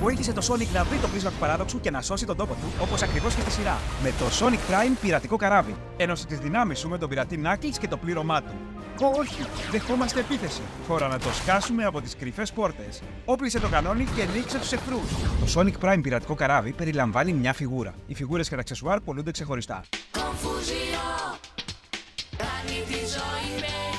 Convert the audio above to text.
Βοήθησε το Sonic να βρει το πρίσμα του παράδοξου και να σώσει τον τόπο του, όπως ακριβώς και στη σειρά. Με το Sonic Prime πειρατικό καράβι. Ένωσε τις δυνάμεις σου με τον πειρατή Knuckles και το πλήρωμά του. Όχι, δεχόμαστε επίθεση. Χώρα να το σκάσουμε από τις κρυφές πόρτες. Όπλησε το κανόνι και νίξε τους εχθρούς. Το Sonic Prime πειρατικό καράβι περιλαμβάνει μια φιγούρα. Οι φιγούρες και τα αξεσουάρ πολλούνται ξεχωριστά. Confusion, Κάνει τη ζωή με.